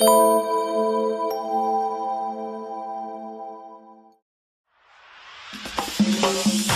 Thank you.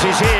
谢谢。